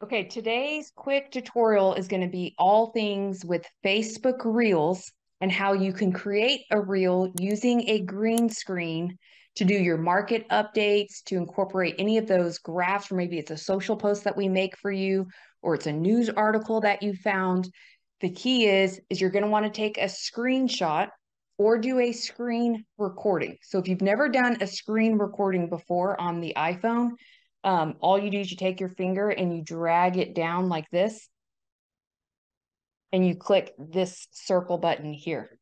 Okay, today's quick tutorial is going to be all things with Facebook Reels and how you can create a reel using a green screen to do your market updates, to incorporate any of those graphs, or maybe it's a social post that we make for you, or it's a news article that you found. The key is, is you're going to want to take a screenshot or do a screen recording. So if you've never done a screen recording before on the iPhone, um, all you do is you take your finger and you drag it down like this. And you click this circle button here.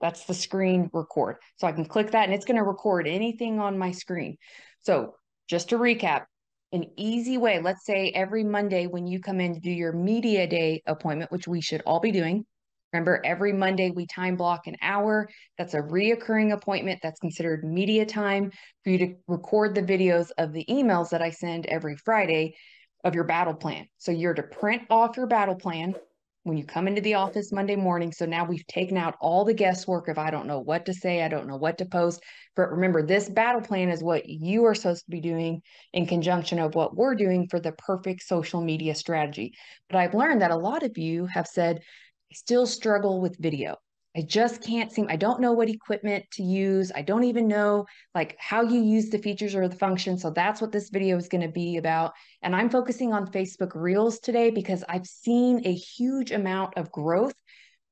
That's the screen record. So I can click that and it's going to record anything on my screen. So just to recap, an easy way, let's say every Monday when you come in to do your media day appointment, which we should all be doing, Remember, every Monday we time block an hour. That's a reoccurring appointment. That's considered media time for you to record the videos of the emails that I send every Friday of your battle plan. So you're to print off your battle plan when you come into the office Monday morning. So now we've taken out all the guesswork of I don't know what to say, I don't know what to post. But remember, this battle plan is what you are supposed to be doing in conjunction of what we're doing for the perfect social media strategy. But I've learned that a lot of you have said, I still struggle with video. I just can't seem, I don't know what equipment to use. I don't even know like how you use the features or the functions. So that's what this video is going to be about. And I'm focusing on Facebook Reels today because I've seen a huge amount of growth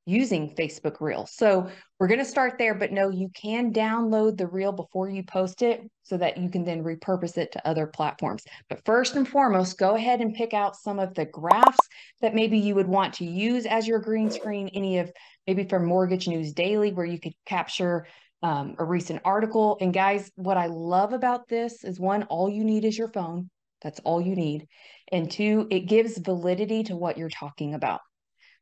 using Facebook Reels. So we're going to start there, but no, you can download the reel before you post it so that you can then repurpose it to other platforms. But first and foremost, go ahead and pick out some of the graphs that maybe you would want to use as your green screen, any of maybe from Mortgage News Daily, where you could capture um, a recent article. And guys, what I love about this is one, all you need is your phone. That's all you need. And two, it gives validity to what you're talking about.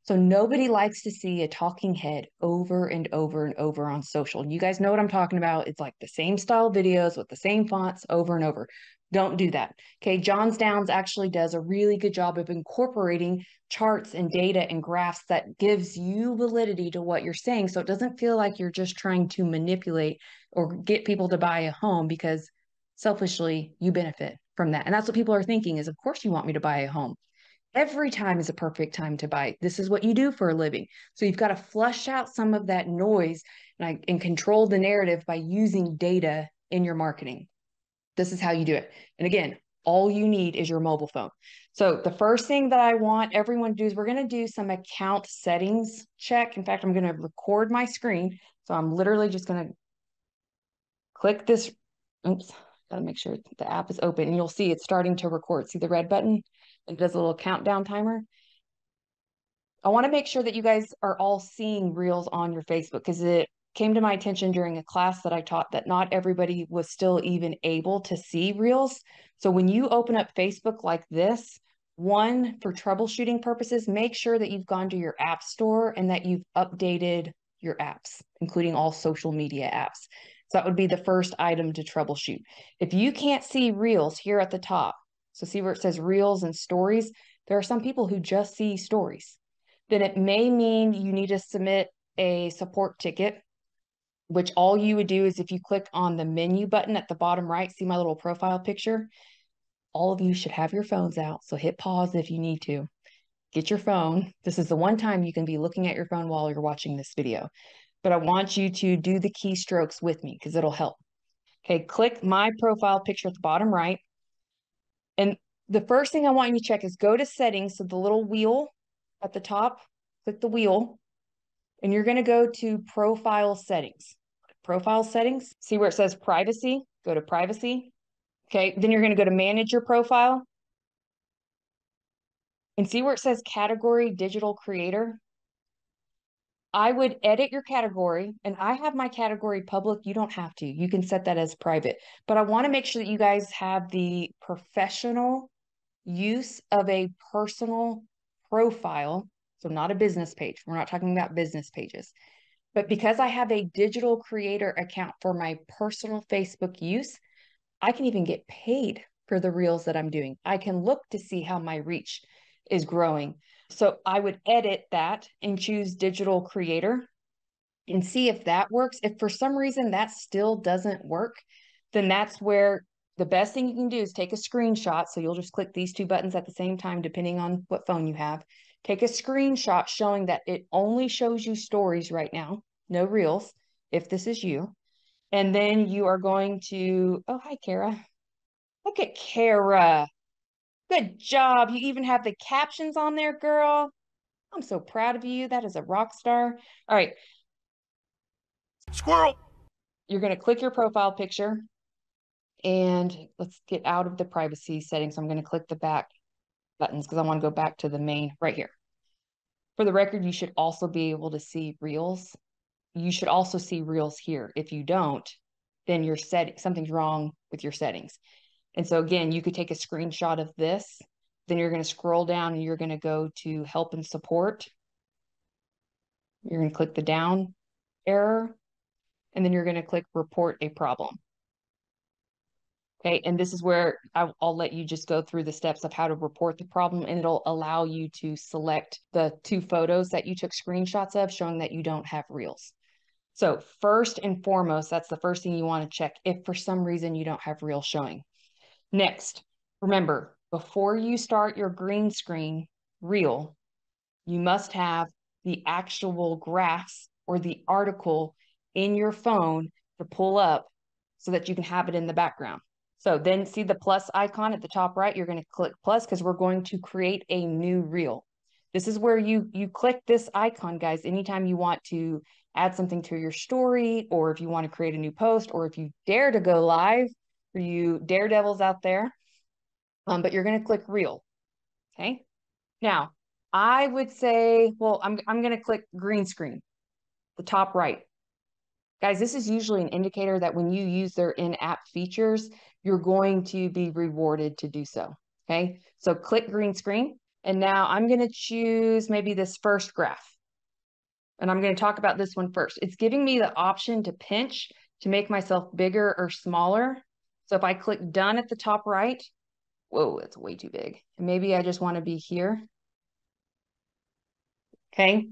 So nobody likes to see a talking head over and over and over on social. You guys know what I'm talking about. It's like the same style videos with the same fonts over and over. Don't do that. Okay. John's Downs actually does a really good job of incorporating charts and data and graphs that gives you validity to what you're saying. So it doesn't feel like you're just trying to manipulate or get people to buy a home because selfishly you benefit from that. And that's what people are thinking is, of course, you want me to buy a home. Every time is a perfect time to buy. This is what you do for a living. So you've got to flush out some of that noise and, and control the narrative by using data in your marketing. This is how you do it. And again, all you need is your mobile phone. So the first thing that I want everyone to do is we're going to do some account settings check. In fact, I'm going to record my screen. So I'm literally just going to click this. Oops, got to make sure the app is open and you'll see it's starting to record. See the red button? It does a little countdown timer. I want to make sure that you guys are all seeing reels on your Facebook because it came to my attention during a class that I taught that not everybody was still even able to see reels. So when you open up Facebook like this, one for troubleshooting purposes, make sure that you've gone to your app store and that you've updated your apps, including all social media apps. So that would be the first item to troubleshoot. If you can't see reels here at the top, so see where it says reels and stories? There are some people who just see stories. Then it may mean you need to submit a support ticket, which all you would do is if you click on the menu button at the bottom right, see my little profile picture? All of you should have your phones out. So hit pause if you need to. Get your phone. This is the one time you can be looking at your phone while you're watching this video. But I want you to do the keystrokes with me because it'll help. Okay, click my profile picture at the bottom right. And the first thing I want you to check is go to settings. So the little wheel at the top, click the wheel, and you're going to go to profile settings. Profile settings, see where it says privacy, go to privacy. Okay, then you're going to go to manage your profile and see where it says category digital creator. I would edit your category and I have my category public. You don't have to. You can set that as private. But I want to make sure that you guys have the professional use of a personal profile. So, not a business page. We're not talking about business pages. But because I have a digital creator account for my personal Facebook use, I can even get paid for the reels that I'm doing. I can look to see how my reach is growing. So I would edit that and choose digital creator and see if that works. If for some reason that still doesn't work, then that's where the best thing you can do is take a screenshot. So you'll just click these two buttons at the same time, depending on what phone you have. Take a screenshot showing that it only shows you stories right now, no reels, if this is you. And then you are going to, oh, hi, Kara. Look at Kara. Good job. You even have the captions on there, girl. I'm so proud of you. That is a rock star. All right. Squirrel. You're going to click your profile picture and let's get out of the privacy settings. So I'm going to click the back buttons because I want to go back to the main right here. For the record, you should also be able to see reels. You should also see reels here. If you don't, then your set something's wrong with your settings. And so again, you could take a screenshot of this. Then you're going to scroll down and you're going to go to help and support. You're going to click the down error, and then you're going to click report a problem. Okay, and this is where I'll, I'll, let you just go through the steps of how to report the problem, and it'll allow you to select the two photos that you took screenshots of showing that you don't have reels. So first and foremost, that's the first thing you want to check if for some reason you don't have reels showing. Next, remember, before you start your green screen reel, you must have the actual graphs or the article in your phone to pull up so that you can have it in the background. So then see the plus icon at the top right, you're going to click plus because we're going to create a new reel. This is where you you click this icon, guys, anytime you want to add something to your story or if you want to create a new post or if you dare to go live for you daredevils out there. Um, but you're going to click reel. Okay. Now, I would say, well, I'm, I'm going to click green screen, the top right. Guys, this is usually an indicator that when you use their in-app features, you're going to be rewarded to do so. Okay, so click green screen. And now I'm going to choose maybe this first graph. And I'm going to talk about this one first. It's giving me the option to pinch to make myself bigger or smaller. So if I click done at the top right, whoa, it's way too big. And maybe I just want to be here. Okay.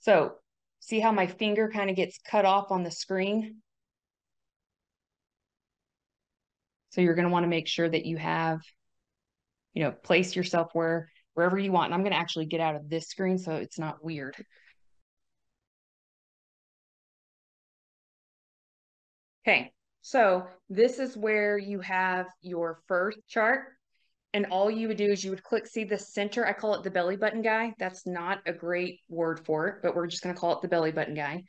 So see how my finger kind of gets cut off on the screen? So you're going to want to make sure that you have, you know, place yourself where wherever you want. And I'm going to actually get out of this screen so it's not weird. Okay, so this is where you have your first chart. And all you would do is you would click, see the center. I call it the belly button guy. That's not a great word for it, but we're just going to call it the belly button guy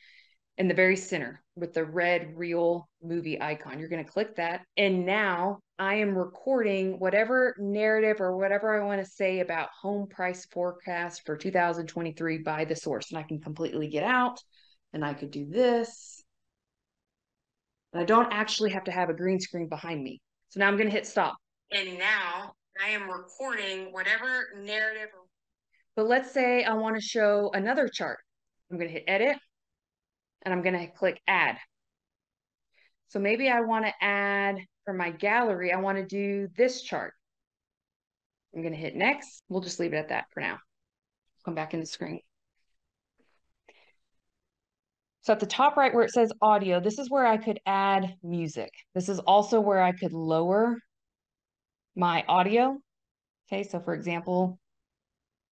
in the very center with the red reel movie icon. You're going to click that. And now I am recording whatever narrative or whatever I want to say about home price forecast for 2023 by the source. And I can completely get out and I could do this. I don't actually have to have a green screen behind me. So now I'm going to hit stop. And now I am recording whatever narrative. But let's say I want to show another chart. I'm going to hit edit and I'm going to click add. So maybe I want to add for my gallery, I want to do this chart. I'm going to hit next. We'll just leave it at that for now. Come back in the screen. So at the top right where it says audio, this is where I could add music. This is also where I could lower my audio. Okay, so for example,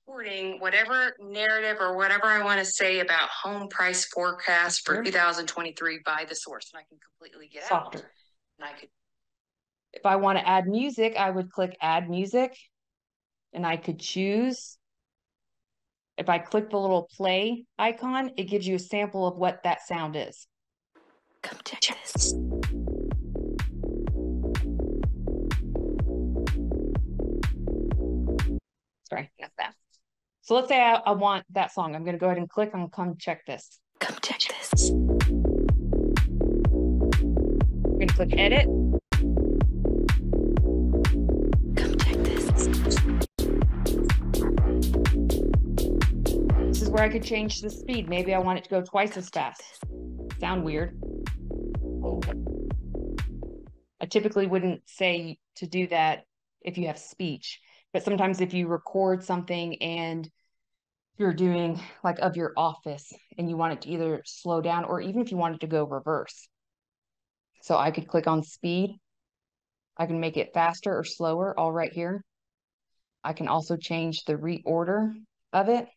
recording whatever narrative or whatever I want to say about home price forecast for 2023 by the source, and I can completely get Softer. out. And I could, if I want to add music, I would click add music, and I could choose. If I click the little play icon, it gives you a sample of what that sound is. Come check this. Sorry, that's that. So let's say I, I want that song. I'm going to go ahead and click on come check this. Come check this. I'm going to click edit. Where I could change the speed. Maybe I want it to go twice as fast. Sound weird. I typically wouldn't say to do that if you have speech, but sometimes if you record something and you're doing like of your office and you want it to either slow down or even if you wanted to go reverse. So I could click on speed I can make it faster or slower all right here. I can also change the reorder of it.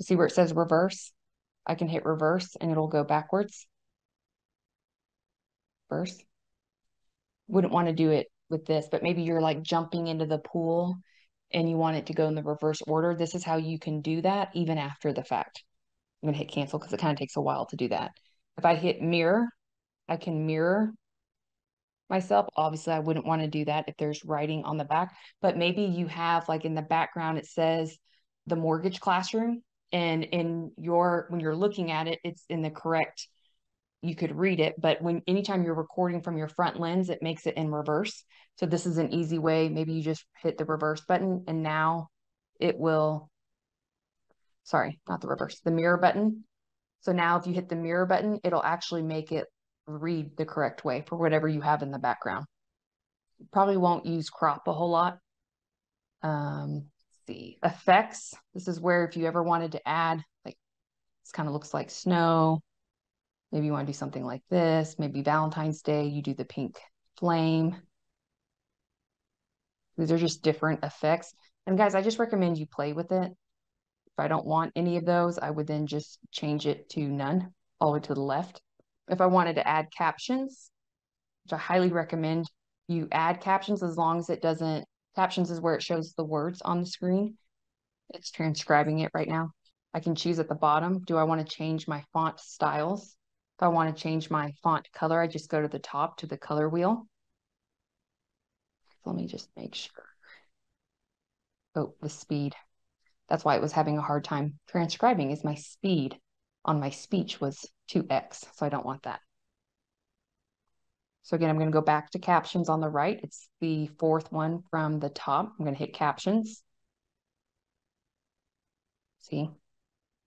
See where it says reverse? I can hit reverse and it'll go backwards. Reverse. Wouldn't want to do it with this, but maybe you're like jumping into the pool and you want it to go in the reverse order. This is how you can do that even after the fact. I'm going to hit cancel because it kind of takes a while to do that. If I hit mirror, I can mirror myself. Obviously, I wouldn't want to do that if there's writing on the back, but maybe you have like in the background, it says the mortgage classroom and in your, when you're looking at it, it's in the correct, you could read it, but when, anytime you're recording from your front lens, it makes it in reverse. So this is an easy way. Maybe you just hit the reverse button and now it will, sorry, not the reverse, the mirror button. So now if you hit the mirror button, it'll actually make it read the correct way for whatever you have in the background. Probably won't use crop a whole lot. Um, see, effects. This is where if you ever wanted to add, like, this kind of looks like snow. Maybe you want to do something like this. Maybe Valentine's Day, you do the pink flame. These are just different effects. And guys, I just recommend you play with it. If I don't want any of those, I would then just change it to none all the way to the left. If I wanted to add captions, which I highly recommend you add captions as long as it doesn't, captions is where it shows the words on the screen. It's transcribing it right now. I can choose at the bottom, do I want to change my font styles? If I want to change my font color, I just go to the top to the color wheel. Let me just make sure. Oh, the speed. That's why it was having a hard time transcribing is my speed on my speech was 2x, so I don't want that. So again, I'm going to go back to captions on the right. It's the fourth one from the top. I'm going to hit captions. See?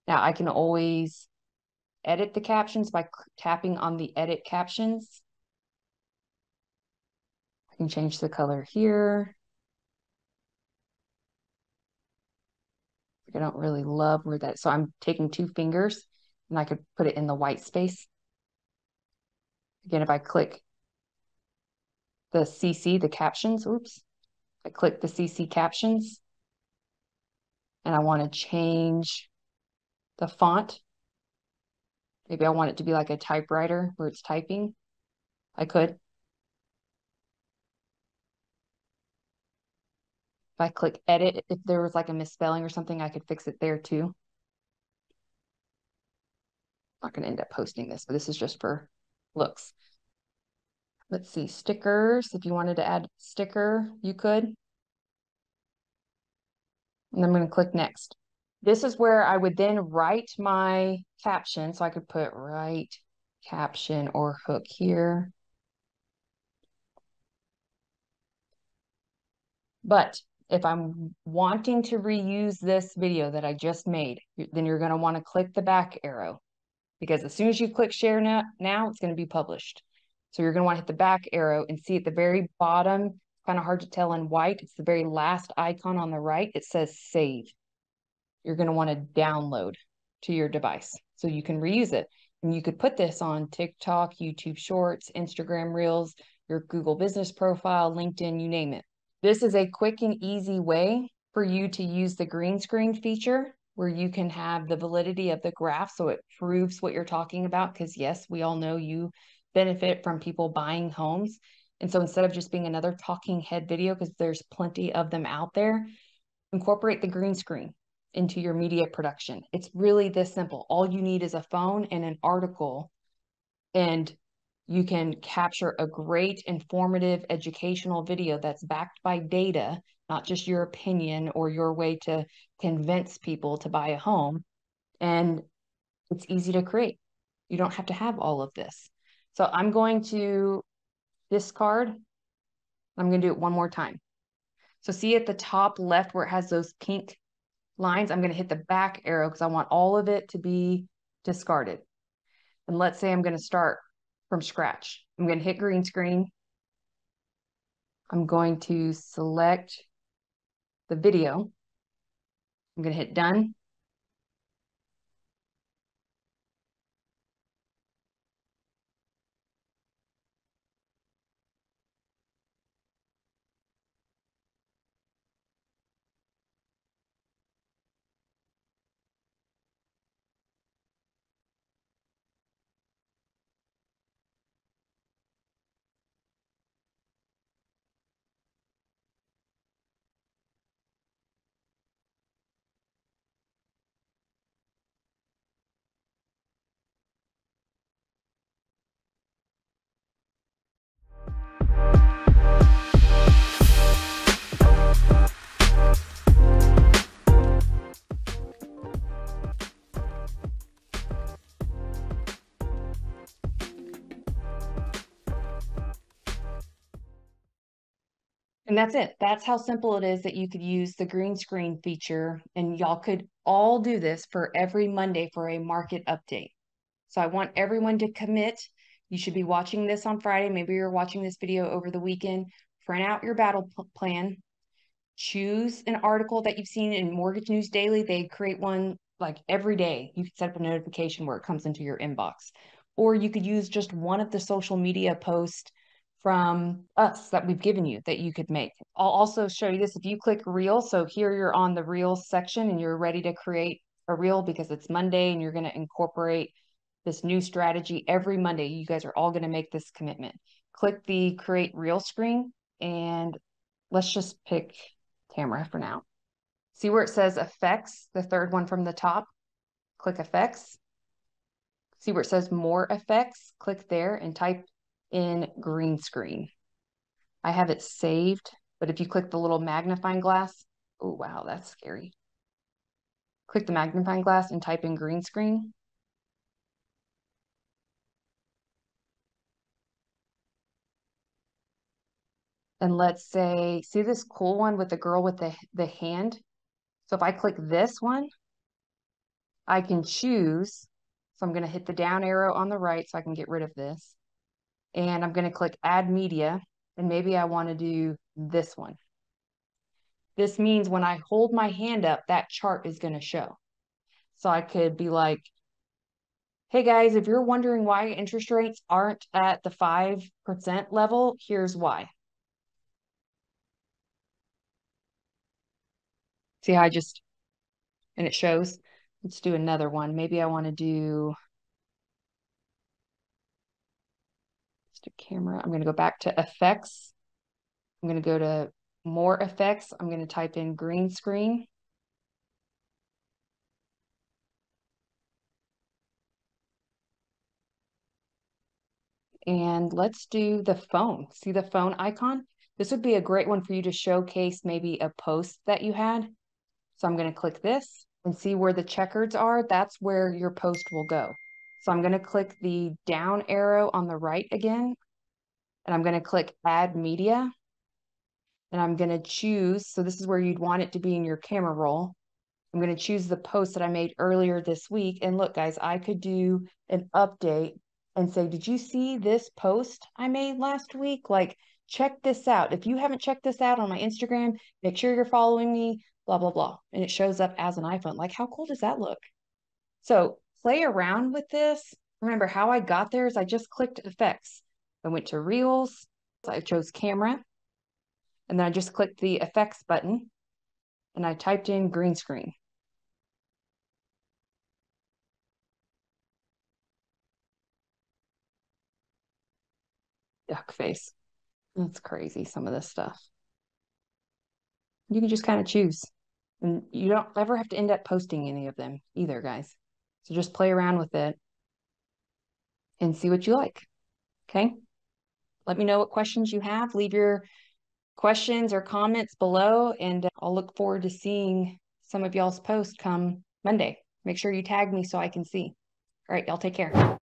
Now I can always edit the captions by tapping on the edit captions. I can change the color here. I don't really love where that, so I'm taking two fingers and I could put it in the white space. Again, if I click the CC, the captions, oops, I click the CC captions and I want to change the font. Maybe I want it to be like a typewriter where it's typing. I could. If I click edit, if there was like a misspelling or something, I could fix it there too I'm not going to end up posting this, but this is just for looks. Let's see, stickers. If you wanted to add sticker, you could. And I'm going to click next. This is where I would then write my caption. So I could put write caption or hook here. But if I'm wanting to reuse this video that I just made, then you're going to want to click the back arrow because as soon as you click share now, now it's going to be published. So you're going to want to hit the back arrow and see at the very bottom, kind of hard to tell in white, it's the very last icon on the right. It says save. You're going to want to download to your device so you can reuse it. And you could put this on TikTok, YouTube Shorts, Instagram Reels, your Google business profile, LinkedIn, you name it. This is a quick and easy way for you to use the green screen feature where you can have the validity of the graph so it proves what you're talking about. Because, yes, we all know you benefit from people buying homes. And so instead of just being another talking head video, because there's plenty of them out there, incorporate the green screen into your media production. It's really this simple. All you need is a phone and an article, and you can capture a great informative educational video that's backed by data not just your opinion or your way to convince people to buy a home. And it's easy to create. You don't have to have all of this. So I'm going to discard. I'm going to do it one more time. So see at the top left where it has those pink lines, I'm going to hit the back arrow because I want all of it to be discarded. And let's say I'm going to start from scratch. I'm going to hit green screen. I'm going to select the video. I'm going to hit done. And that's it. That's how simple it is that you could use the green screen feature. And y'all could all do this for every Monday for a market update. So I want everyone to commit. You should be watching this on Friday. Maybe you're watching this video over the weekend. Print out your battle plan. Choose an article that you've seen in Mortgage News Daily. They create one like every day. You can set up a notification where it comes into your inbox. Or you could use just one of the social media posts from us that we've given you that you could make. I'll also show you this if you click reel. So here you're on the reel section and you're ready to create a reel because it's Monday and you're going to incorporate this new strategy every Monday. You guys are all going to make this commitment. Click the create reel screen and let's just pick camera for now. See where it says effects, the third one from the top? Click effects. See where it says more effects? Click there and type in green screen. I have it saved, but if you click the little magnifying glass, oh wow, that's scary. Click the magnifying glass and type in green screen. and let's say, see this cool one with the girl with the, the hand? So if I click this one, I can choose. So I'm going to hit the down arrow on the right so I can get rid of this. And I'm going to click add media. And maybe I want to do this one. This means when I hold my hand up, that chart is going to show. So I could be like, hey guys, if you're wondering why interest rates aren't at the 5% level, here's why. See how I just, and it shows. Let's do another one. Maybe I want to do camera. I'm going to go back to effects. I'm going to go to more effects. I'm going to type in green screen. And let's do the phone. See the phone icon? This would be a great one for you to showcase maybe a post that you had. So I'm going to click this and see where the checkers are. That's where your post will go. So I'm going to click the down arrow on the right again, and I'm going to click add media. And I'm going to choose, so this is where you'd want it to be in your camera roll. I'm going to choose the post that I made earlier this week. And look, guys, I could do an update and say, did you see this post I made last week? Like, check this out. If you haven't checked this out on my Instagram, make sure you're following me blah, blah, blah. And it shows up as an iPhone. Like, how cool does that look? So play around with this. Remember how I got there is I just clicked effects. I went to reels. I chose camera. And then I just clicked the effects button and I typed in green screen. Duck face. That's crazy, some of this stuff you can just kind of choose. And you don't ever have to end up posting any of them either, guys. So just play around with it and see what you like. Okay. Let me know what questions you have. Leave your questions or comments below, and uh, I'll look forward to seeing some of y'all's posts come Monday. Make sure you tag me so I can see. All right, y'all take care.